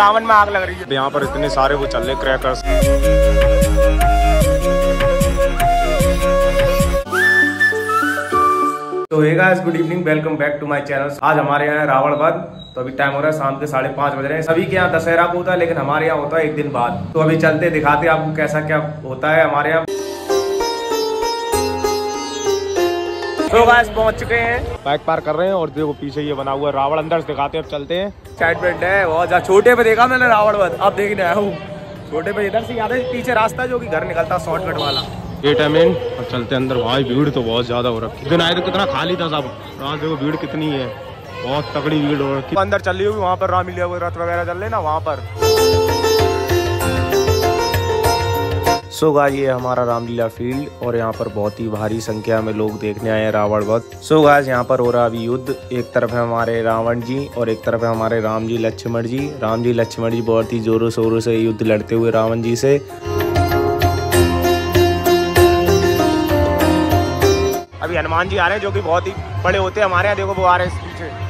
रावण में आग लग रही है। यहाँ पर इतने सारे वो चल रहे क्रैकर्स तो hey guys good evening welcome back to my channel आज हमारे यहाँ है रावण वध। तो अभी टाइम हो रहा है शाम के साढ़े पाँच बज रहे हैं। सभी के यहाँ दशहरा को होता है लेकिन हमारे यहाँ होता है एक दिन बाद। तो अभी चलते दिखाते हैं आपको कैसा क्या होता है हमारे यहाँ। तो गाइस पहुँच चुके हैं। बाइक पार कर रहे हैं और देखो पीछे ये बना हुआ है रावण अंदर से दिखाते हैं अब चलते हैं। साइड बेल्ट है बहुत ज़्यादा। छोटे पे देखा मैंने रावण वध अब देखने आया हूँ। छोटे पे इधर से याद है पीछे रास्ता है जो कि घर निकलता है शॉर्टकट वाला टाइम इन अब चलते अंदर। भाई भीड़ तो बहुत ज़्यादा हो रखी दिन आए तो कितना खाली था सब। आज देखो भीड़ कितनी है। बहुत तगड़ी भीड़ हो रखी। अंदर चल रही होगी वहाँ पर रामलीला रथ वगैरह चल रहे ना वहाँ पर। सो so गाइस ये हमारा रामलीला फ़ील्ड और यहाँ पर बहुत ही भारी संख्या में लोग देखने आए हैं रावण वध सो so गाइस यहाँ पर हो रहा अभी युद्ध। एक तरफ़ है हमारे रावण जी और एक तरफ़ है हमारे राम जी, लक्ष्मण जी। राम जी, लक्ष्मण जी बहुत ही जोरों शोरों से युद्ध लड़ते हुए रावण जी से। अभी हनुमान जी आ रहे हैं जो कि बहुत ही बड़े होते हैं हमारे यहाँ। देखो वो आ रहे हैं पीछे।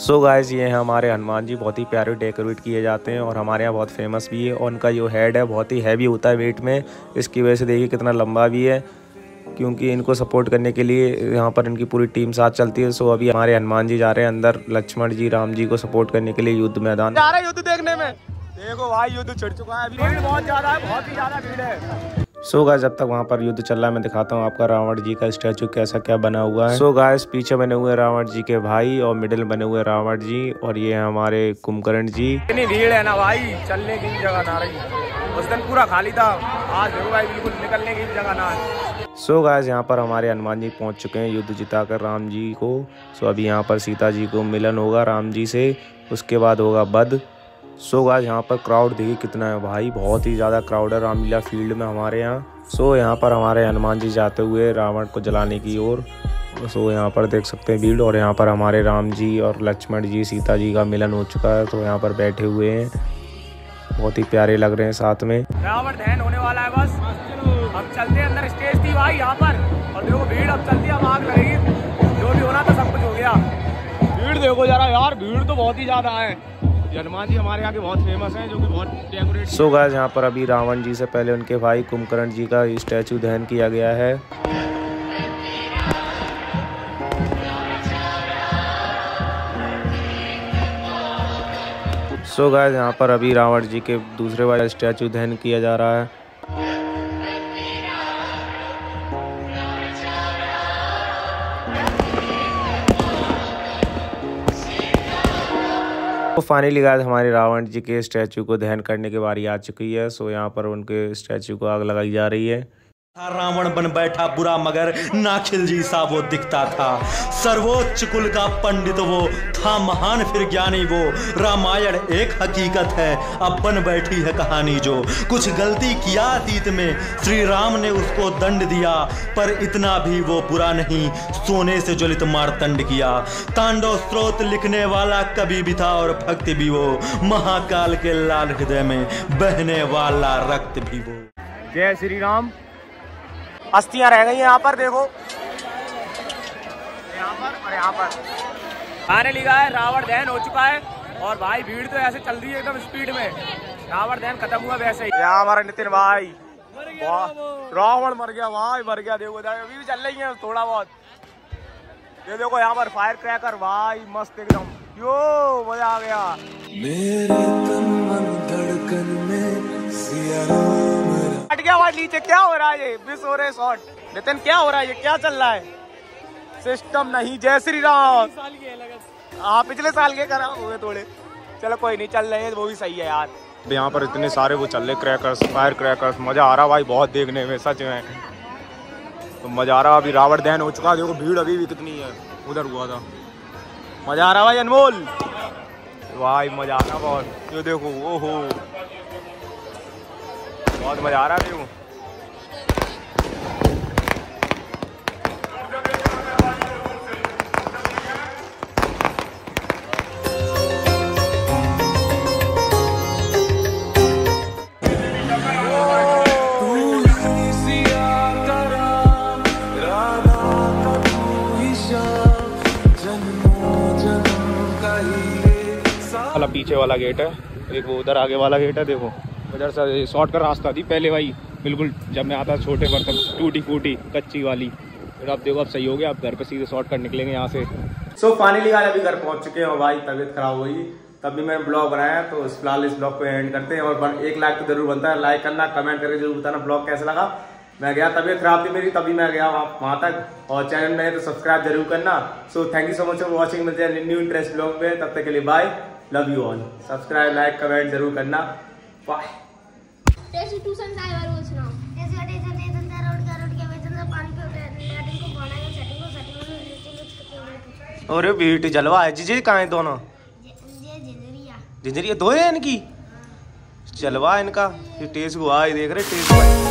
सो so गाइस ये हैं हमारे हनुमान जी, बहुत ही प्यारे डेकोरेट किए जाते हैं और हमारे यहाँ बहुत फ़ेमस भी है और उनका जो हेड है बहुत ही हैवी होता है वेट में। इसकी वजह से देखिए कितना लंबा भी है, क्योंकि इनको सपोर्ट करने के लिए यहाँ पर इनकी पूरी टीम साथ चलती है। सो अभी हमारे हनुमान जी जा रहे हैं अंदर, लक्ष्मण जी, राम जी को सपोर्ट करने के लिए युद्ध मैदान। जा युद्ध देखने में। देखो भाई, युद्ध छिड़ चुका है भीड़ बहुत ज़्यादा है, बहुत ही ज़्यादा भीड़ है। सो so गाइस जब तक वहाँ पर युद्ध चल रहा है मैं दिखाता हूँ आपका रावण जी का स्टैचू कैसा क्या बना हुआ है। सो so गाइस पीछे बने हुए रावण जी के भाई और मिडिल बने हुए रावण जी और ये हमारे कुंभकर्ण जी। इतनी भीड़ है ना भाई चलने की जगह ना रही। उस दिन पूरा खाली था आज देखो भाई बिल्कुल निकलने की जगह ना है। सो so गाइस यहाँ पर हमारे हनुमान जी पहुँच चुके हैं युद्ध जिताकर राम जी को। सो so अभी यहाँ पर सीता जी को मिलन होगा राम जी से उसके बाद होगा बध। सो गाज यहाँ पर क्राउड देखिए कितना है भाई, बहुत ही ज़्यादा क्राउड है रामलीला फ़ील्ड में हमारे यहाँ। सो यहाँ पर हमारे हनुमान जी जाते हुए रावण को जलाने की ओर। सो यहाँ पर देख सकते हैं भीड़ और यहाँ पर हमारे राम जी और लक्ष्मण जी, सीता जी का मिलन हो चुका है। तो यहाँ पर बैठे हुए हैं। बहुत ही प्यारे लग रहे हैं साथ में। रावण दहन होने वाला है बस। अब चलते अंदर स्टेज थी भाई, यहाँ पर। और देखो भीड़ अब चलती है आग लगेगी। जो भी होना था सब कुछ हो गया। भीड़ देखो जरा यार, भीड़ तो बहुत ही ज़्यादा है। सो गाइस यहाँ पर अभी रावण जी से पहले उनके भाई कुंभकर्ण जी का स्टैचू दहन किया गया है। सो गाइस यहाँ पर अभी रावण जी के दूसरे वाला स्टैचू दहन किया जा रहा है। तो फाइनली गाइस हमारे रावण जी के स्टैचू को दहन करने की बारी आ चुकी है, सो यहाँ पर उनके स्टैचू को आग लगाई जा रही है। रावण बन बैठा बुरा मगर नाखिल जी सा वो दिखता था। सर्वोच्च कुल का पंडित वो था, महान फिर ज्ञानी वो। रामायण एक हकीकत है, अब बन बैठी है कहानी जो। कुछ गलती किया अतीत में श्री राम ने उसको दंड दिया, पर इतना भी वो बुरा नहीं, सोने से ज्वलित मारतंड किया। तांडव स्रोत लिखने वाला कवि भी था और भक्ति भी वो। महाकाल के लाल हृदय में बहने वाला रक्त भी वो। जय श्री राम अस्थियाँ रह गई हैं यहाँ पर देखो। यहाँ पर और यहाँ पर। खाने लिखा है रावण दहन हो चुका है और भाई भीड़ तो ऐसे चल रही है एकदम स्पीड में। रावण दहन खत्म हुआ वैसे ही। यहाँ हमारा नितिन भाई। रावण मर गया भाई मर गया देखो अभी भी चल रही है थोड़ा बहुत। ये देखो यहाँ पर फायर क्रैकर भाई मस्त एकदम। यो मज़ा आ गया। मेरे तन मन धड़कन में सिया हट गया भाई, नीचे क्या हो रहा है ये? मिस हो रहे शॉट नितिन, क्या हो रहा है ये? क्या चल रहा है? सिस्टम नहीं, जय श्री राम। हाँ पिछले साल के करा हुए थोड़े। चलो कोई नहीं, चल रहे हैं, वो भी सही है यार। यहाँ पर इतने सारे वो चल रहे क्रैकर्स फायर क्रैकर्स मज़ा आ रहा भाई बहुत देखने में, सच में। तो मज़ा आ रहा, अभी रावण दहन हो चुका, देखो भीड़ अभी भी कितनी है। उधर हुआ था। मज़ा आ रहा भाई अनमोल। भाई, मज़ा आ रहा बहुत। ये देखो, ओहो। बहुत मज़ा आ रहा है पीछे वाला गेट है एक वो उधर आगे वाला गेट है देखो। उधर से शॉर्ट का रास्ता थी, पहले भाई, बिल्कुल जब मैं आता छोटे बर्तन, टूटी फूटी, कच्ची वाली। फिर अब देखो, अब सही हो गया, अब घर पे सीधे शॉर्ट कर निकलेंगे यहाँ से। सो फाइनली गाय अभी घर पहुँच चुके हैं भाई, तबीयत खराब हुई तब भी मैंने ब्लॉग बनाया तो इस फ़िलहाल इस ब्लॉग को एंड करते हैं। और एक लाइक तो ज़रूर बनता है। लाइक करना कमेंट करके ज़रूर बताना, ब्लॉग कैसा लगा। मैं गया, तबीयत खराब थी मेरी, तभी मैं गया वहाँ तक। और चैनल में तो सब्सक्राइब ज़रूर करना। So thank you so much for watching मिलते हैं न्यू इंटरेस्ट ब्लॉग में तब तक के लिए bye love you all subscribe like comment ज़रूर करना। बाय ट्यूशन और बीट जलवा है जीजे कहाँ है दोनों? जिंजरिया। दो है इनकी? चलवा इनका टेस्ट हुआ देख रहे टेस्ट हुआ